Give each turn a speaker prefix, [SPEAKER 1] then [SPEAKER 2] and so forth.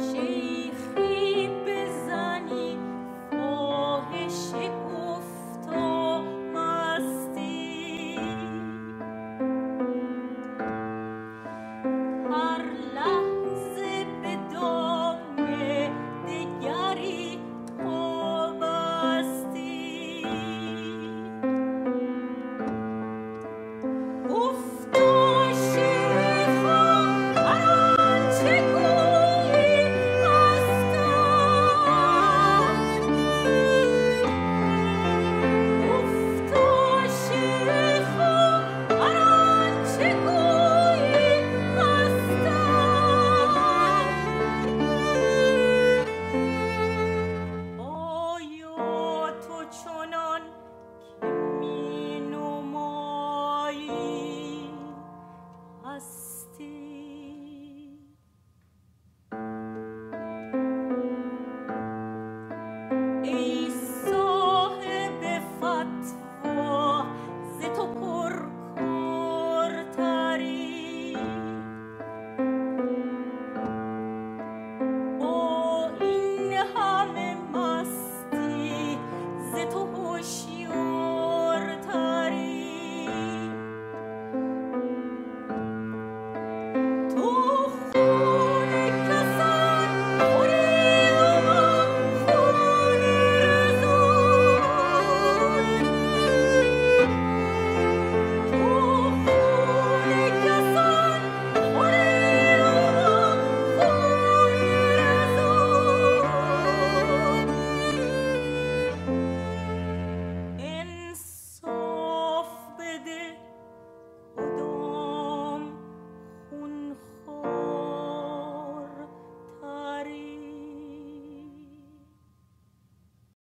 [SPEAKER 1] She